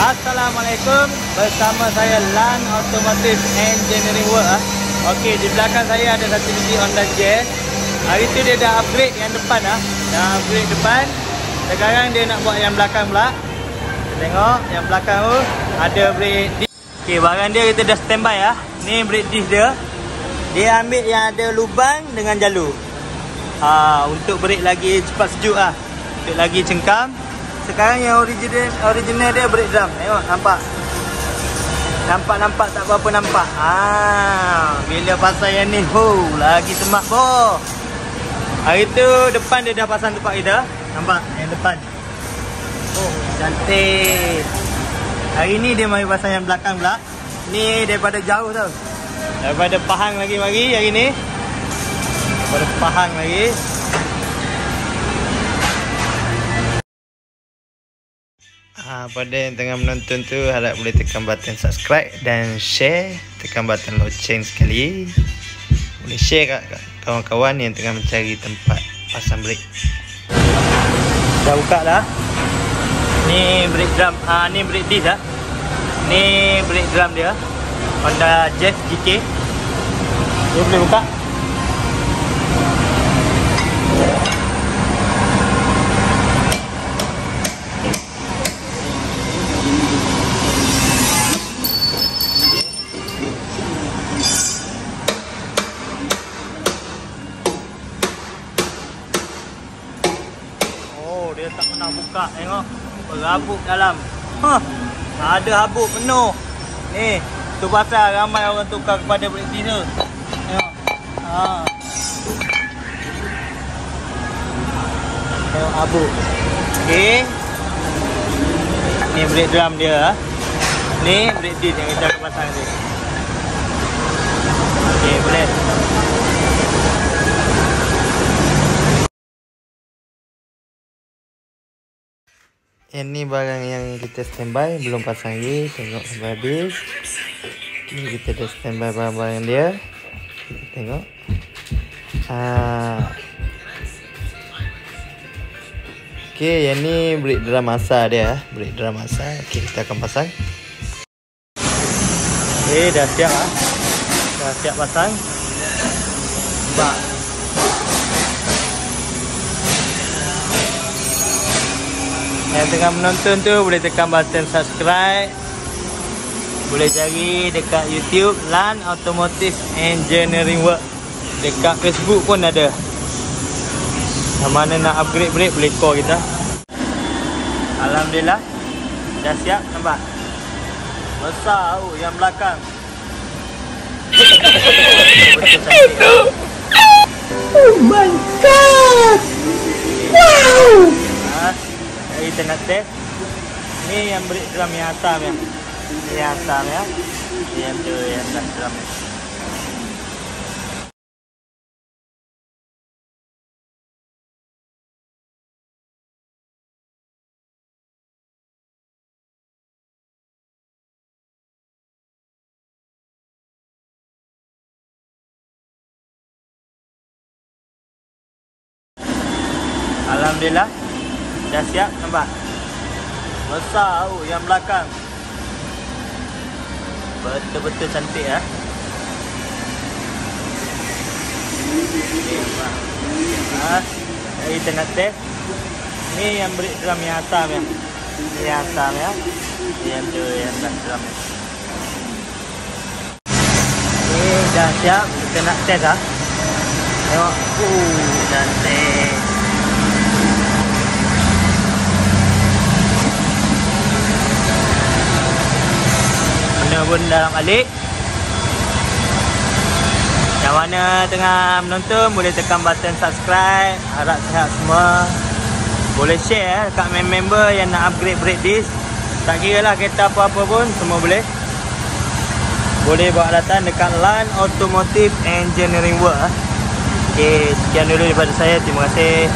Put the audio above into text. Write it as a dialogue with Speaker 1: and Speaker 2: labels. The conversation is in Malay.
Speaker 1: Assalamualaikum Bersama saya Lan Automotive Engineering Work ah. Okey, di belakang saya ada satu biji Honda Jazz Hari tu dia dah upgrade yang depan ah. Dah upgrade depan Sekarang dia nak buat yang belakang pula Tengok yang belakang tu Ada brake disc Okey, barang dia kita dah standby ah. Ni brake disc dia Dia ambil yang ada lubang dengan jalur ha, Untuk brake lagi cepat sejuk ah. Untuk lagi cengkam sekarang yang original original dia drum. Tengok nampak. Nampak-nampak tak apa-apa nampak. Ah, bila pasang yang ni, ho, lagi semak boh. Hari tu depan dia dah pasang tempat kita. Nampak yang depan. Oh, cantik. Hari ni dia mari pasang yang belakang pula. Ni daripada jauh tau. Daripada Pahang lagi mari hari ni. Daripada Pahang lagi. Ha, pada yang tengah menonton tu harap boleh tekan button subscribe dan share. Tekan button loceng sekali. Boleh share kat kawan-kawan yang tengah mencari tempat pasang brake. Dah buka dah? Ni brake drum ha, ni brake disc lah ni brake drum dia. Honda Jazz GK dia boleh buka buka tengok. Berabuk dalam. Huh. ada habuk penuh. Ni tu pasal ramai orang tukar kepada brake diesel tengok. Ha. tengok habuk. Ok ni brake drum dia ni brake disc yang kita akan pasang ni. Ok boleh Yang ni barang yang kita standby Belum pasang lagi Tengok sampai habis. Ni kita dah standby barang-barang dia. Kita tengok. Haa Okay yang ni brake drum masa dia Brake drum masa Okay kita akan pasang. Okay dah siap lah Dah siap pasang. Nampak tengah menonton tu boleh tekan button subscribe. Boleh cari dekat YouTube Lan Automotive Engineering Work. Dekat Facebook pun ada. Yang mana nak upgrade brake boleh call kita. Alhamdulillah. Dah siap? Nampak? Besar tu yang belakang.
Speaker 2: Oh my
Speaker 1: nak test. Ni yang brake drum yang asam ya yang asam ya. Ni yang tu yang nak drum Alhamdulillah. Dah siap? Nampak? Besar tu yang belakang. Betul-betul cantik ya. Ha, ini tengah test. Ni yang beri drum yang atas ya. Ni yang atas ya. Yang tu yang nak drum. Ni dah siap. Kita nak test ah. Tengok. Uh, cantik. Pun dalam alik. Yang mana tengah menonton Boleh tekan button subscribe. Harap sihat semua. Boleh share eh, kat member yang nak upgrade brake disc. Tak kira lah kereta apa-apa pun Semua boleh. Boleh bawa datang dekat LAN Automotive Engineering Work eh. Okay, sekian dulu daripada saya. Terima kasih